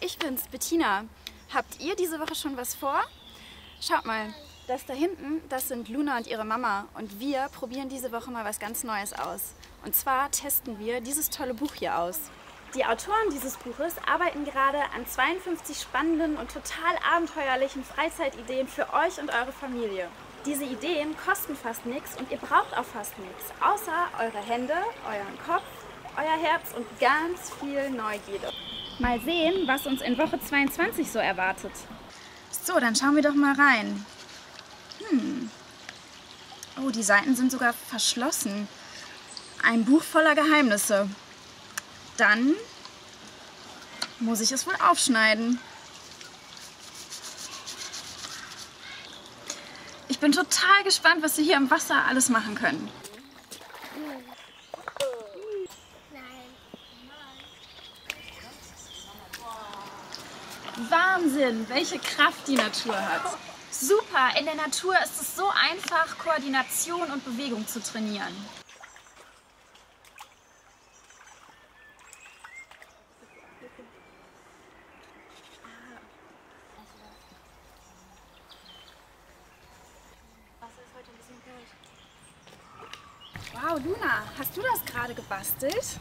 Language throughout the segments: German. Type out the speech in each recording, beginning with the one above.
Ich bin's, Bettina. Habt ihr diese Woche schon was vor? Schaut mal, das da hinten, das sind Luna und ihre Mama. Und wir probieren diese Woche mal was ganz Neues aus. Und zwar testen wir dieses tolle Buch hier aus. Die Autoren dieses Buches arbeiten gerade an 52 spannenden und total abenteuerlichen Freizeitideen für euch und eure Familie. Diese Ideen kosten fast nichts und ihr braucht auch fast nichts, außer eure Hände, euren Kopf, euer Herz und ganz viel Neugierde. Mal sehen, was uns in Woche 22 so erwartet. So, dann schauen wir doch mal rein. Hm. Oh, die Seiten sind sogar verschlossen. Ein Buch voller Geheimnisse. Dann muss ich es wohl aufschneiden. Ich bin total gespannt, was Sie hier im Wasser alles machen können. Wahnsinn, welche Kraft die Natur hat. Super, in der Natur ist es so einfach, Koordination und Bewegung zu trainieren. Wow, Luna, hast du das gerade gebastelt?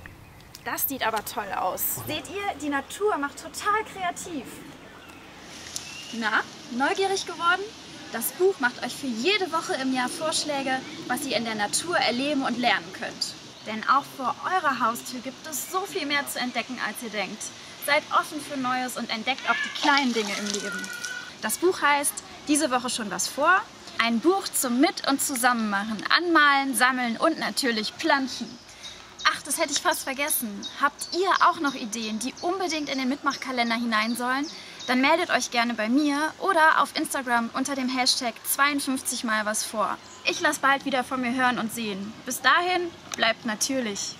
Das sieht aber toll aus. Seht ihr, die Natur macht total kreativ. Na, neugierig geworden? Das Buch macht euch für jede Woche im Jahr Vorschläge, was ihr in der Natur erleben und lernen könnt. Denn auch vor eurer Haustür gibt es so viel mehr zu entdecken, als ihr denkt. Seid offen für Neues und entdeckt auch die kleinen Dinge im Leben. Das Buch heißt Diese Woche schon was vor? Ein Buch zum Mit- und Zusammenmachen, Anmalen, Sammeln und natürlich Planchen. Das hätte ich fast vergessen. Habt ihr auch noch Ideen, die unbedingt in den Mitmachkalender hinein sollen? Dann meldet euch gerne bei mir oder auf Instagram unter dem Hashtag 52 mal was vor. Ich lasse bald wieder von mir hören und sehen. Bis dahin, bleibt natürlich.